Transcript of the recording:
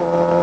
Bye.